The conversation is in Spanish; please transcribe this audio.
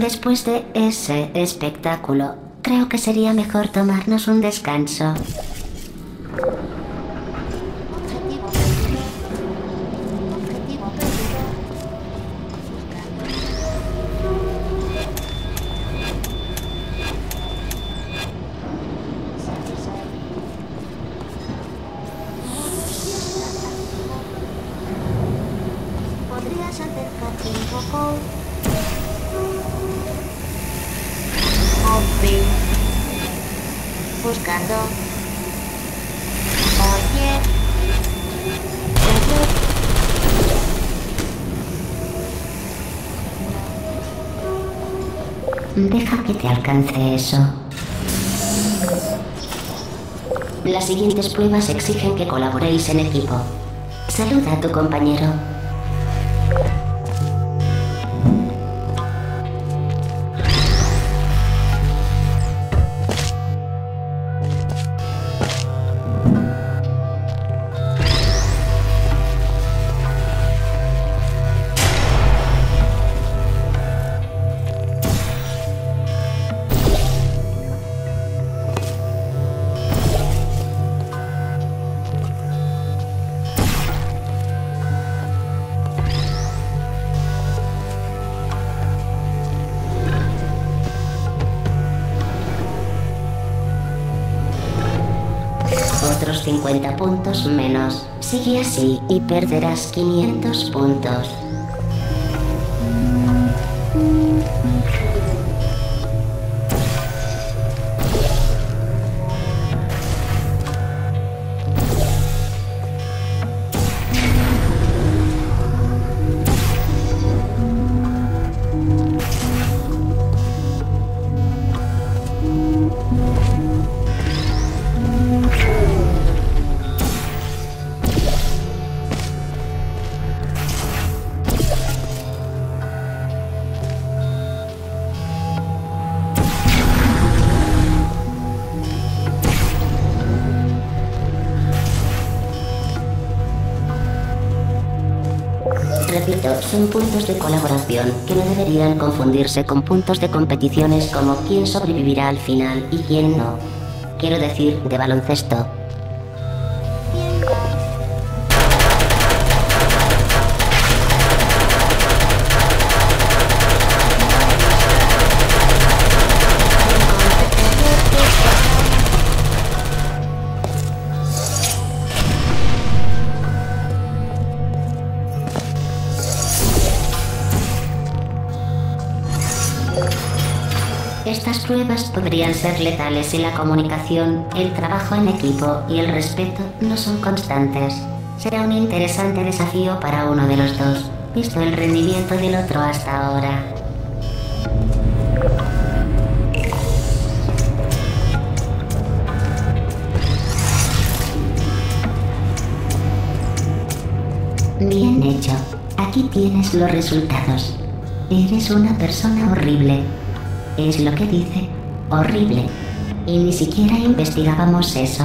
Después de ese espectáculo, creo que sería mejor tomarnos un descanso. ¿Podrías acercarte un poco? Buscando. Oye. Deja que te alcance eso. Las siguientes pruebas exigen que colaboréis en equipo. Saluda a tu compañero. Otros 50 puntos menos. Sigue así y perderás 500 puntos. Son puntos de colaboración que no deberían confundirse con puntos de competiciones como quién sobrevivirá al final y quién no. Quiero decir, de baloncesto. Estas pruebas podrían ser letales si la comunicación, el trabajo en equipo y el respeto no son constantes. Será un interesante desafío para uno de los dos, visto el rendimiento del otro hasta ahora. Bien hecho. Aquí tienes los resultados. Eres una persona horrible. Es lo que dice. Horrible. Y ni siquiera investigábamos eso.